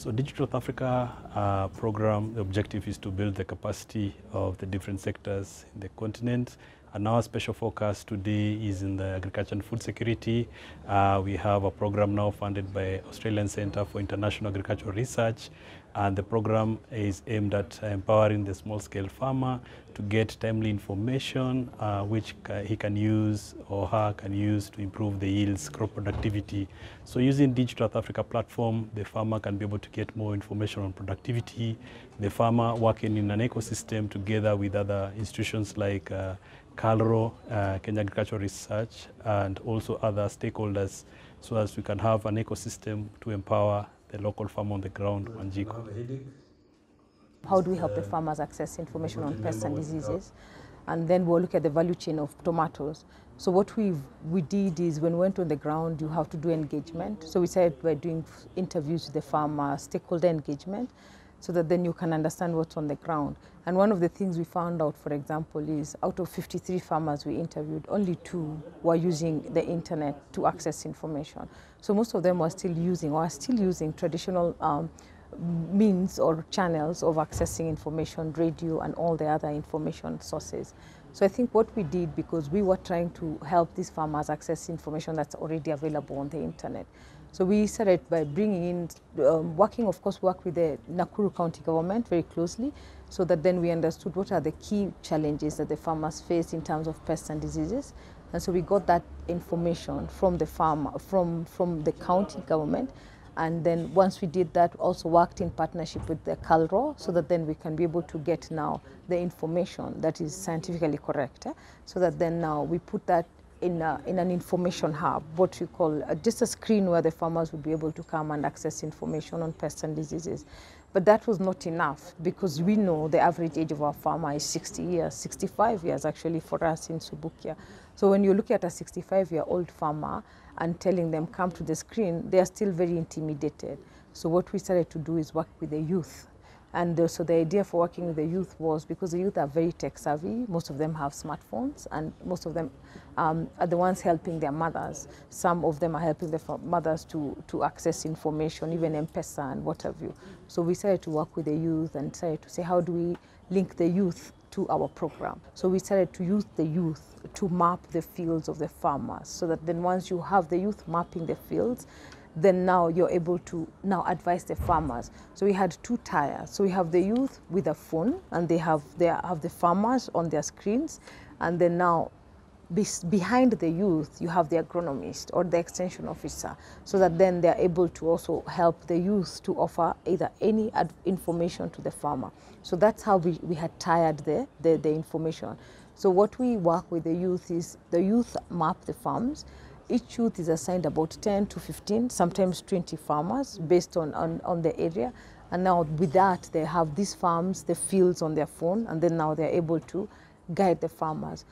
So Digital Africa uh, program, the objective is to build the capacity of the different sectors in the continent. And our special focus today is in the agriculture and food security. Uh, we have a program now funded by Australian Centre for International Agricultural Research. And the program is aimed at empowering the small-scale farmer to get timely information uh, which he can use or her can use to improve the yields, crop productivity. So using Digital Earth Africa platform, the farmer can be able to get more information on productivity. The farmer working in an ecosystem together with other institutions like uh, KALRO, uh, Kenya Agricultural Research, and also other stakeholders so as we can have an ecosystem to empower the local farmer on the ground, Wanjiku. How do we help the farmers access information on pests and diseases? And then we'll look at the value chain of tomatoes. So what we we did is when we went on the ground, you have to do engagement. So we said we're doing interviews with the farmer, stakeholder engagement, so that then you can understand what's on the ground. And one of the things we found out, for example, is out of 53 farmers we interviewed, only two were using the internet to access information. So most of them were still using or are still using traditional um, means or channels of accessing information, radio and all the other information sources. So I think what we did, because we were trying to help these farmers access information that's already available on the internet. So we started by bringing in, um, working of course, work with the Nakuru County government very closely, so that then we understood what are the key challenges that the farmers face in terms of pests and diseases. And so we got that information from the farmer, from, from the county government, and then once we did that, also worked in partnership with the KALRO so that then we can be able to get now the information that is scientifically correct. Eh? So that then now we put that in, a, in an information hub, what we call uh, just a screen where the farmers would be able to come and access information on pests and diseases. But that was not enough because we know the average age of our farmer is 60 years, 65 years actually for us in Subukia. So when you look at a 65 year old farmer and telling them come to the screen, they are still very intimidated. So what we started to do is work with the youth. And uh, so the idea for working with the youth was because the youth are very tech savvy, most of them have smartphones and most of them um, are the ones helping their mothers. Some of them are helping their mothers to, to access information, even M-Pesa and what have you. So we started to work with the youth and started to say how do we link the youth to our program. So we started to use the youth to map the fields of the farmers so that then once you have the youth mapping the fields, then now you're able to now advise the farmers. So we had two tiers. So we have the youth with a phone and they have, they have the farmers on their screens and then now behind the youth, you have the agronomist or the extension officer, so that then they're able to also help the youth to offer either any information to the farmer. So that's how we, we had tired the, the, the information. So what we work with the youth is the youth map the farms. Each youth is assigned about 10 to 15, sometimes 20 farmers based on, on, on the area. And now with that, they have these farms, the fields on their phone, and then now they're able to guide the farmers.